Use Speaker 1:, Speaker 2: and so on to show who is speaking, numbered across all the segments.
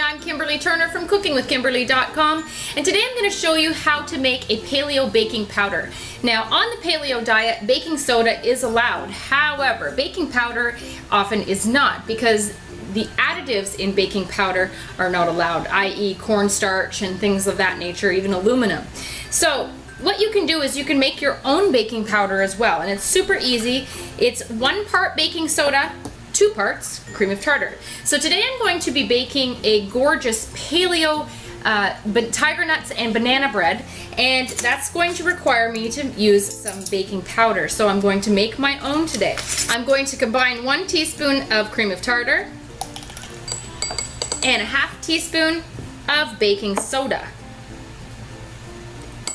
Speaker 1: I'm Kimberly Turner from cookingwithkimberly.com and today I'm going to show you how to make a paleo baking powder. Now on the paleo diet baking soda is allowed however baking powder often is not because the additives in baking powder are not allowed i.e. cornstarch and things of that nature even aluminum. So what you can do is you can make your own baking powder as well and it's super easy. It's one part baking soda two parts cream of tartar. So today I'm going to be baking a gorgeous paleo uh, tiger nuts and banana bread and that's going to require me to use some baking powder. So I'm going to make my own today. I'm going to combine one teaspoon of cream of tartar and a half teaspoon of baking soda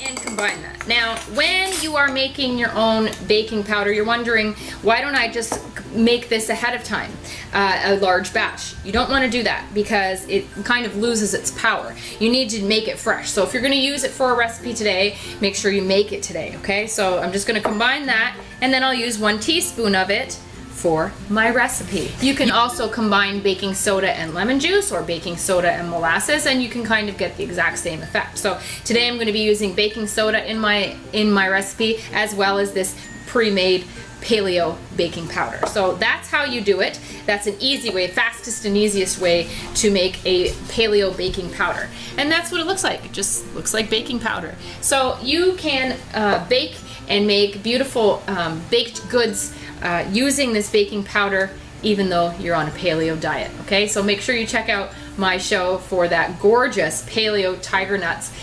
Speaker 1: and combine that. Now, when you are making your own baking powder, you're wondering, why don't I just make this ahead of time, uh, a large batch? You don't want to do that because it kind of loses its power. You need to make it fresh. So if you're going to use it for a recipe today, make sure you make it today, okay? So I'm just going to combine that and then I'll use one teaspoon of it for my recipe. You can also combine baking soda and lemon juice or baking soda and molasses and you can kind of get the exact same effect. So today I'm going to be using baking soda in my in my recipe as well as this pre-made paleo baking powder. So that's how you do it. That's an easy way, fastest and easiest way to make a paleo baking powder. And that's what it looks like. It just looks like baking powder. So you can uh, bake and make beautiful um, baked goods uh, using this baking powder even though you're on a paleo diet, okay? So make sure you check out my show for that gorgeous paleo tiger nuts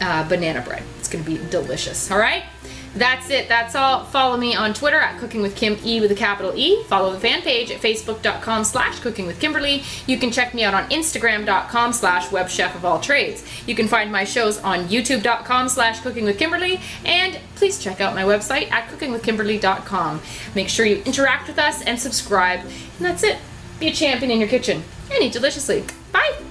Speaker 1: uh, banana bread. It's gonna be delicious, all right? That's it. That's all. Follow me on Twitter at Cooking with Kim E with a capital E. Follow the fan page at facebook.com slash cooking with Kimberly. You can check me out on instagram.com slash web chef of all trades. You can find my shows on youtube.com slash cooking with Kimberly. And please check out my website at cookingwithkimberly.com. Make sure you interact with us and subscribe. And that's it. Be a champion in your kitchen and eat deliciously. Bye.